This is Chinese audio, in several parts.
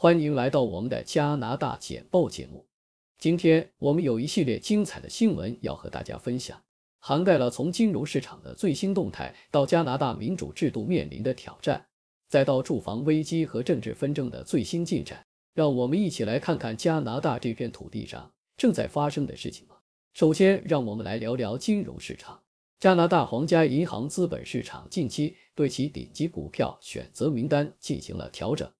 欢迎来到我们的加拿大简报节目。今天我们有一系列精彩的新闻要和大家分享，涵盖了从金融市场的最新动态，到加拿大民主制度面临的挑战，再到住房危机和政治纷争的最新进展。让我们一起来看看加拿大这片土地上正在发生的事情吧。首先，让我们来聊聊金融市场。加拿大皇家银行资本市场近期对其顶级股票选择名单进行了调整，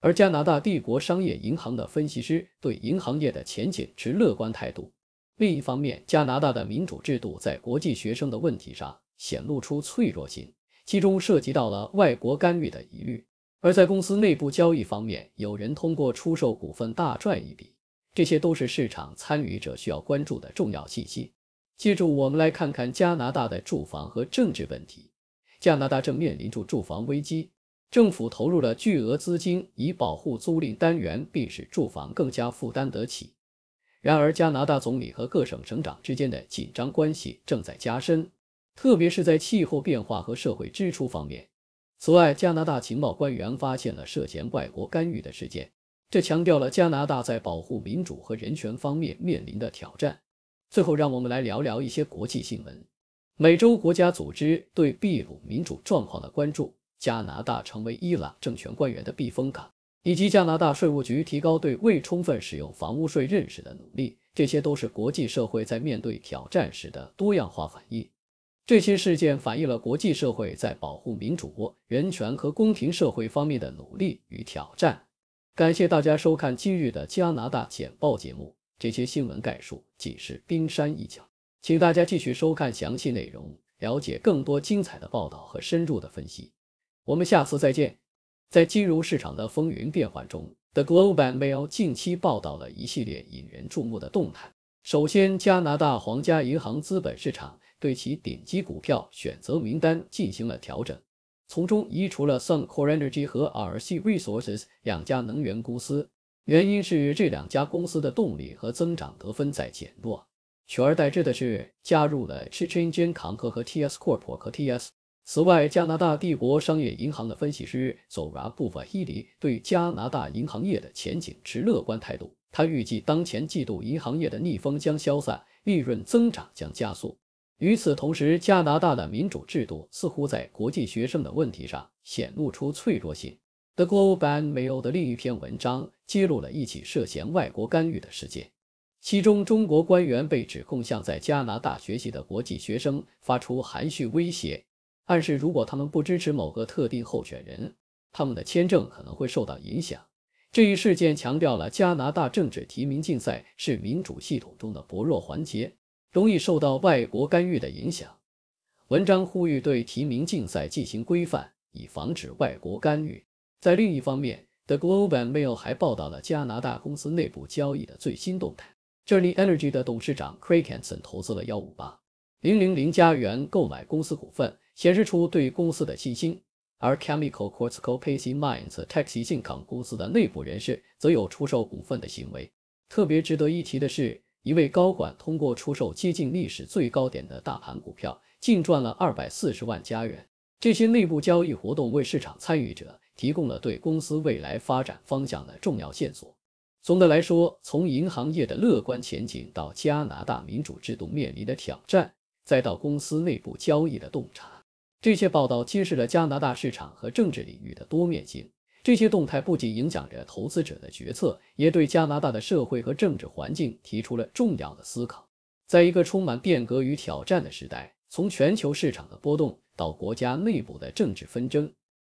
而加拿大帝国商业银行的分析师对银行业的前景持乐观态度。另一方面，加拿大的民主制度在国际学生的问题上显露出脆弱性，其中涉及到了外国干预的疑虑。而在公司内部交易方面，有人通过出售股份大赚一笔，这些都是市场参与者需要关注的重要信息。接着，我们来看看加拿大的住房和政治问题。加拿大正面临住住房危机，政府投入了巨额资金以保护租赁单元，并使住房更加负担得起。然而，加拿大总理和各省省长之间的紧张关系正在加深，特别是在气候变化和社会支出方面。此外，加拿大情报官员发现了涉嫌外国干预的事件，这强调了加拿大在保护民主和人权方面面临的挑战。最后，让我们来聊聊一些国际新闻。美洲国家组织对秘鲁民主状况的关注，加拿大成为伊朗政权官员的避风港，以及加拿大税务局提高对未充分使用房屋税认识的努力，这些都是国际社会在面对挑战时的多样化反应。这些事件反映了国际社会在保护民主、人权和公平社会方面的努力与挑战。感谢大家收看今日的加拿大简报节目。这些新闻概述仅是冰山一角，请大家继续收看详细内容，了解更多精彩的报道和深入的分析。我们下次再见。在金融市场的风云变幻中，The Globe and Mail 近期报道了一系列引人注目的动态。首先，加拿大皇家银行资本市场对其顶级股票选择名单进行了调整，从中移除了 Suncor Energy 和 RC Resources 两家能源公司。原因是这两家公司的动力和增长得分在减弱，取而代之的是加入了 Chichin 康克和 TS Corp 和 TS。此外，加拿大帝国商业银行的分析师 Zora b u v a h i l i 对加拿大银行业的前景持乐观态度。他预计当前季度银行业的逆风将消散，利润增长将加速。与此同时，加拿大的民主制度似乎在国际学生的问题上显露出脆弱性。The g l o b a l Mail 的另一篇文章揭露了一起涉嫌外国干预的事件，其中中国官员被指控向在加拿大学习的国际学生发出含蓄威胁，暗示如果他们不支持某个特定候选人，他们的签证可能会受到影响。这一事件强调了加拿大政治提名竞赛是民主系统中的薄弱环节，容易受到外国干预的影响。文章呼吁对提名竞赛进行规范，以防止外国干预。在另一方面，The Globe and Mail 还报道了加拿大公司内部交易的最新动态。Journey Energy 的董事长 c r a i g a n s o n 投资了幺五八零零零加元购买公司股份，显示出对公司的信心。而 Chemical Quartz Co. Pacey Mines Taxi 进港公司的内部人士则有出售股份的行为。特别值得一提的是，一位高管通过出售接近历史最高点的大盘股票，净赚了二百四十万加元。这些内部交易活动为市场参与者。提供了对公司未来发展方向的重要线索。总的来说，从银行业的乐观前景到加拿大民主制度面临的挑战，再到公司内部交易的洞察，这些报道揭示了加拿大市场和政治领域的多面性。这些动态不仅影响着投资者的决策，也对加拿大的社会和政治环境提出了重要的思考。在一个充满变革与挑战的时代，从全球市场的波动到国家内部的政治纷争。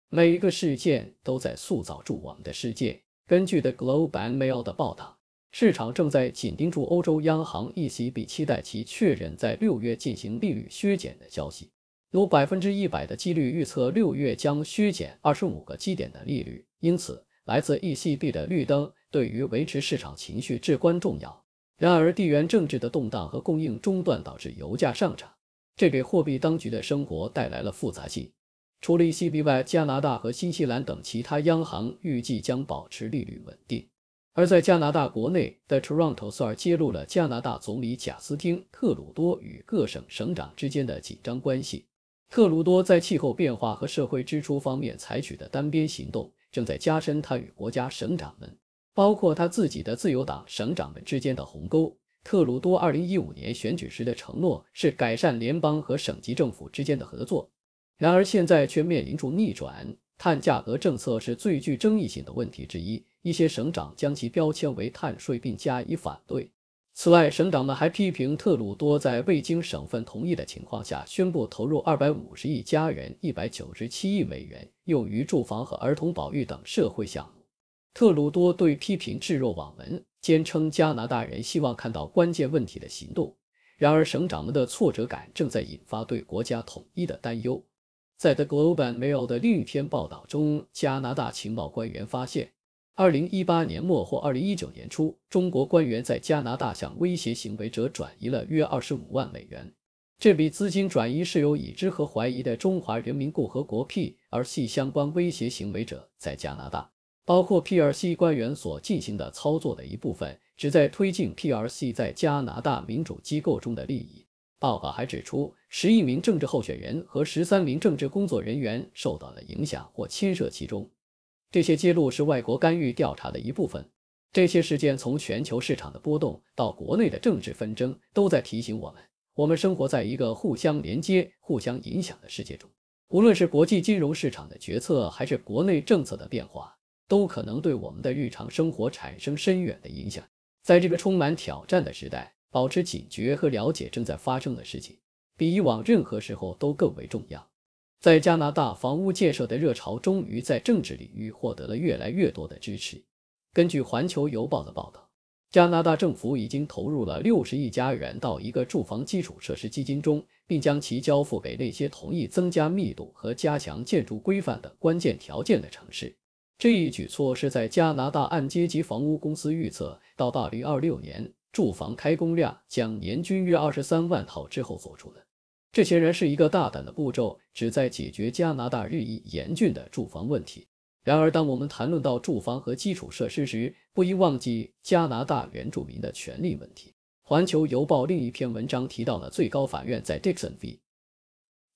每一个事件都在塑造住我们的世界。根据 The Globe and Mail 的报道，市场正在紧盯住欧洲央行 ECB 期待其确认在六月进行利率削减的消息。有百分之一百的几率预测六月将削减二十五个基点的利率，因此来自 ECB 的绿灯对于维持市场情绪至关重要。然而，地缘政治的动荡和供应中断导致油价上涨，这给货币当局的生活带来了复杂性。除了 ECB 外，加拿大和新西兰等其他央行预计将保持利率稳定。而在加拿大国内的 Toronto Star 揭露了加拿大总理贾斯汀·特鲁多与各省省长之间的紧张关系。特鲁多在气候变化和社会支出方面采取的单边行动，正在加深他与国家省长们，包括他自己的自由党省长们之间的鸿沟。特鲁多2015年选举时的承诺是改善联邦和省级政府之间的合作，然而现在却面临住逆转。碳价格政策是最具争议性的问题之一，一些省长将其标签为碳税并加以反对。此外，省长们还批评特鲁多在未经省份同意的情况下宣布投入250亿加元 （197 亿美元）用于住房和儿童保育等社会项目。特鲁多对批评置若罔闻，坚称加拿大人希望看到关键问题的行动。然而，省长们的挫折感正在引发对国家统一的担忧。在《The Globe and Mail》的另一篇报道中，加拿大情报官员发现。二零一八年末或二零一九年初，中国官员在加拿大向威胁行为者转移了约二十五万美元。这笔资金转移是由已知和怀疑的中华人民共和国 PRC 相关威胁行为者在加拿大，包括 PRC 官员所进行的操作的一部分，旨在推进 PRC 在加拿大民主机构中的利益。报告还指出，十一名政治候选人和十三名政治工作人员受到了影响或牵涉其中。这些揭露是外国干预调查的一部分。这些事件从全球市场的波动到国内的政治纷争，都在提醒我们：我们生活在一个互相连接、互相影响的世界中。无论是国际金融市场的决策，还是国内政策的变化，都可能对我们的日常生活产生深远的影响。在这个充满挑战的时代，保持警觉和了解正在发生的事情，比以往任何时候都更为重要。在加拿大，房屋建设的热潮终于在政治领域获得了越来越多的支持。根据《环球邮报》的报道，加拿大政府已经投入了六十亿加元到一个住房基础设施基金中，并将其交付给那些同意增加密度和加强建筑规范的关键条件的城市。这一举措是在加拿大按揭及房屋公司预测到二零二六年住房开工量将年均约二十三万套之后做出的。这显然是一个大胆的步骤，旨在解决加拿大日益严峻的住房问题。然而，当我们谈论到住房和基础设施时，不应忘记加拿大原住民的权利问题。环球邮报另一篇文章提到了最高法院在 Dixon v.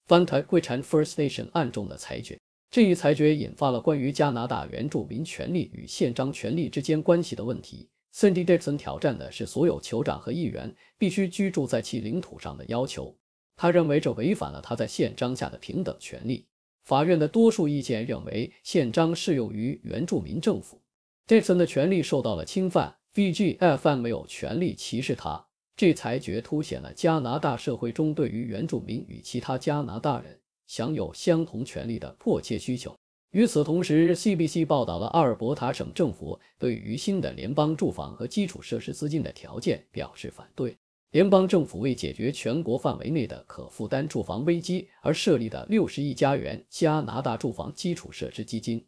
Fanta g u i c h a n First Nation 案中的裁决。这一裁决引发了关于加拿大原住民权利与宪章权利之间关系的问题。Cindy Dixon 挑战的是所有酋长和议员必须居住在其领土上的要求。他认为这违反了他在宪章下的平等权利。法院的多数意见认为，宪章适用于原住民政府。这次的权利受到了侵犯，VGFN 没有权利歧视他。这裁决凸显了加拿大社会中对于原住民与其他加拿大人享有相同权利的迫切需求。与此同时，CBC 报道了阿尔伯塔省政府对于新的联邦住房和基础设施资金的条件表示反对。联邦政府为解决全国范围内的可负担住房危机而设立的六十亿加元加拿大住房基础设施基金，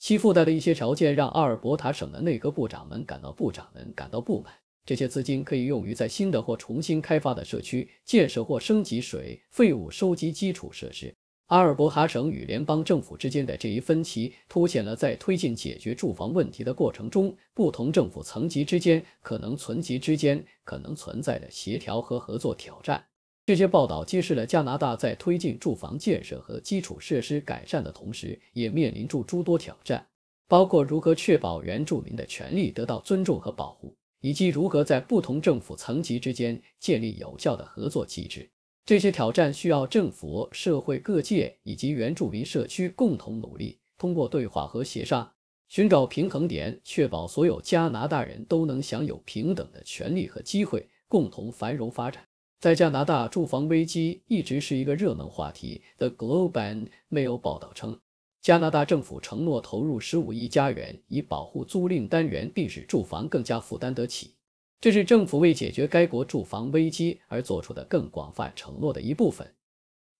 其附带的一些条件让阿尔伯塔省的内阁部长们感到部长们感到不满。这些资金可以用于在新的或重新开发的社区建设或升级水废物收集基础设施。阿尔伯塔省与联邦政府之间的这一分歧，凸显了在推进解决住房问题的过程中，不同政府层级之间可能存及之间可能存在的协调和合作挑战。这些报道揭示了加拿大在推进住房建设和基础设施改善的同时，也面临住诸多挑战，包括如何确保原住民的权利得到尊重和保护，以及如何在不同政府层级之间建立有效的合作机制。这些挑战需要政府、社会各界以及原住民社区共同努力，通过对话和协商寻找平衡点，确保所有加拿大人都能享有平等的权利和机会，共同繁荣发展。在加拿大，住房危机一直是一个热门话题。The Globe and Mail 报道称，加拿大政府承诺投入15亿加元以保护租赁单元，并使住房更加负担得起。这是政府为解决该国住房危机而做出的更广泛承诺的一部分。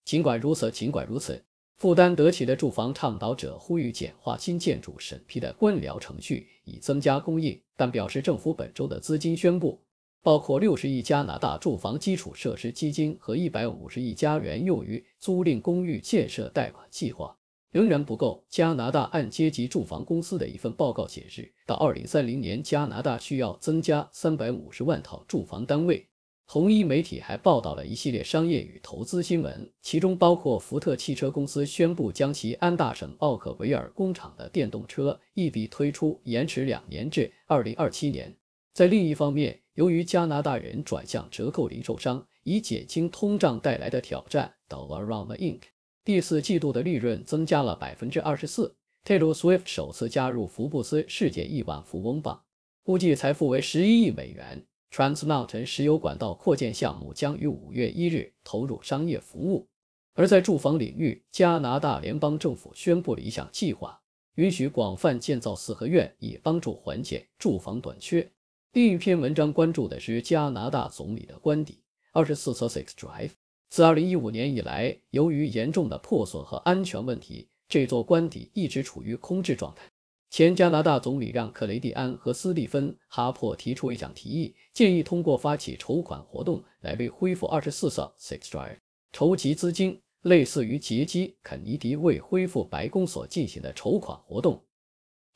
尽管如此，尽管如此，负担得起的住房倡导者呼吁简化新建筑审批的官僚程序，以增加供应，但表示政府本周的资金宣布，包括六十亿加拿大住房基础设施基金和一百五十亿加元用于租赁公寓建设贷款计划。仍然不够。加拿大按阶级住房公司的一份报告显示，到2030年，加拿大需要增加350万套住房单位。同一媒体还报道了一系列商业与投资新闻，其中包括福特汽车公司宣布将其安大省奥克维尔工厂的电动车一笔推出延迟两年至二零二七年。在另一方面，由于加拿大人转向折扣零售商，以减轻通胀带来的挑战，Dollar Around Inc. 第四季度的利润增加了百分之二十四。Taylor Swift 首次加入福布斯世界亿万富翁榜，估计财富为十一亿美元。Trans Mountain 石油管道扩建项目将于五月一日投入商业服务。而在住房领域，加拿大联邦政府宣布了一项计划，允许广泛建造四合院，以帮助缓解住房短缺。另一篇文章关注的是加拿大总理的官邸，二十四 Sussex Drive。自二零一五年以来，由于严重的破损和安全问题，这座官邸一直处于空置状态。前加拿大总理让·克雷蒂安和斯蒂芬·哈珀提出一项提议，建议通过发起筹款活动来为恢复二十四色 Six Drive 筹集资金，类似于杰基·肯尼迪为恢复白宫所进行的筹款活动。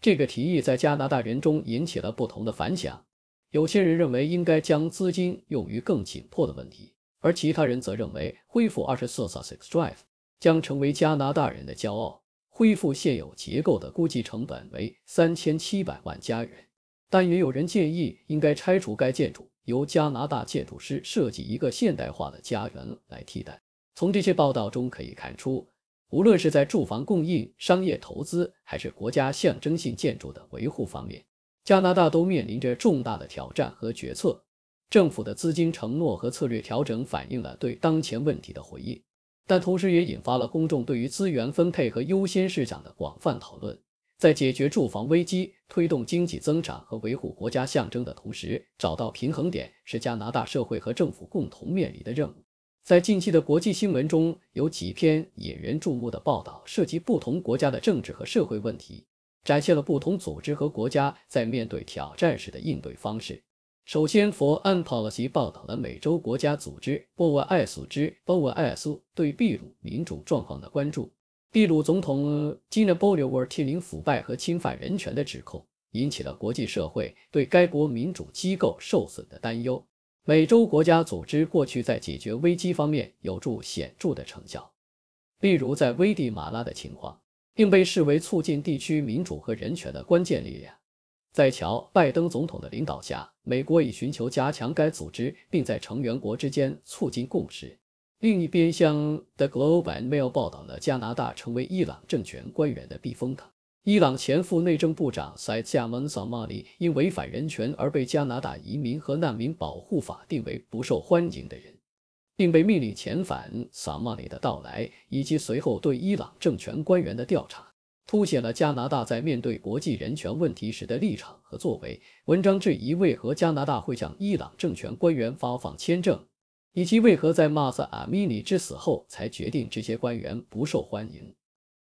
这个提议在加拿大人中引起了不同的反响。有些人认为应该将资金用于更紧迫的问题，而其他人则认为恢复二十四色 Six Drive 将成为加拿大人的骄傲。恢复现有结构的估计成本为三千七百万加元，但也有人建议应该拆除该建筑，由加拿大建筑师设计一个现代化的家园来替代。从这些报道中可以看出，无论是在住房供应、商业投资，还是国家象征性建筑的维护方面，加拿大都面临着重大的挑战和决策。政府的资金承诺和策略调整反映了对当前问题的回应。但同时也引发了公众对于资源分配和优先事项的广泛讨论。在解决住房危机、推动经济增长和维护国家象征的同时，找到平衡点是加拿大社会和政府共同面临的任务。在近期的国际新闻中，有几篇引人注目的报道，涉及不同国家的政治和社会问题，展现了不同组织和国家在面对挑战时的应对方式。首先，佛安 policy 报道了美洲国家组织波瓦艾组织 （BOAS） 对秘鲁民主状况的关注。秘鲁总统基纳波留沃提林腐败和侵犯人权的指控，引起了国际社会对该国民主机构受损的担忧。美洲国家组织过去在解决危机方面有助显著的成效，例如在危地马拉的情况，并被视为促进地区民主和人权的关键力量。在乔·拜登总统的领导下，美国已寻求加强该组织，并在成员国之间促进共识。另一边厢，The Global Mail 报道了加拿大成为伊朗政权官员的避风港。伊朗前副内政部长 Said Zaman Samali 因违反人权而被加拿大移民和难民保护法定为不受欢迎的人，并被命令遣返。萨马里的到来以及随后对伊朗政权官员的调查。凸显了加拿大在面对国际人权问题时的立场和作为。文章质疑为何加拿大会向伊朗政权官员发放签证，以及为何在马萨阿米尼之死后才决定这些官员不受欢迎。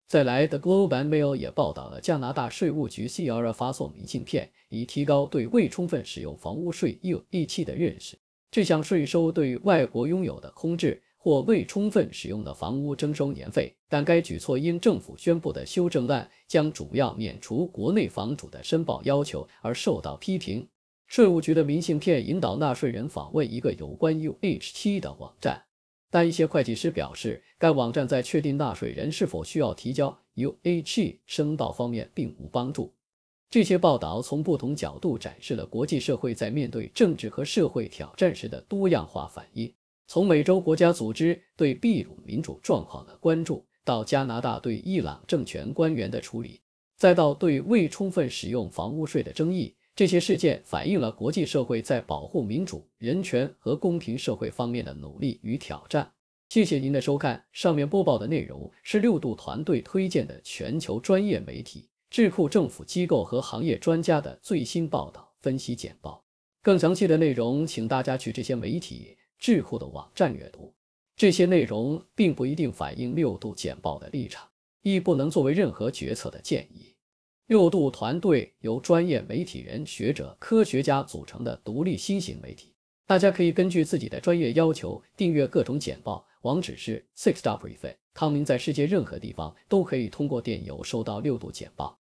再来，The Globe and Mail 也报道了加拿大税务局 CR 发送明信片，以提高对未充分使用房屋税 （UET） 的认识。这项税收对外国拥有的空置。或未充分使用的房屋征收年费，但该举措因政府宣布的修正案将主要免除国内房主的申报要求而受到批评。税务局的明信片引导纳税人访问一个有关 UH7 的网站，但一些会计师表示，该网站在确定纳税人是否需要提交 UH 申报方面并无帮助。这些报道从不同角度展示了国际社会在面对政治和社会挑战时的多样化反应。从美洲国家组织对秘鲁民主状况的关注，到加拿大对伊朗政权官员的处理，再到对未充分使用房屋税的争议，这些事件反映了国际社会在保护民主、人权和公平社会方面的努力与挑战。谢谢您的收看，上面播报的内容是六度团队推荐的全球专业媒体、智库、政府机构和行业专家的最新报道分析简报。更详细的内容，请大家去这些媒体。智库的网站阅读，这些内容并不一定反映六度简报的立场，亦不能作为任何决策的建议。六度团队由专业媒体人、学者、科学家组成的独立新型媒体，大家可以根据自己的专业要求订阅各种简报。网址是 sixwbrief.com。您在世界任何地方都可以通过电邮收到六度简报。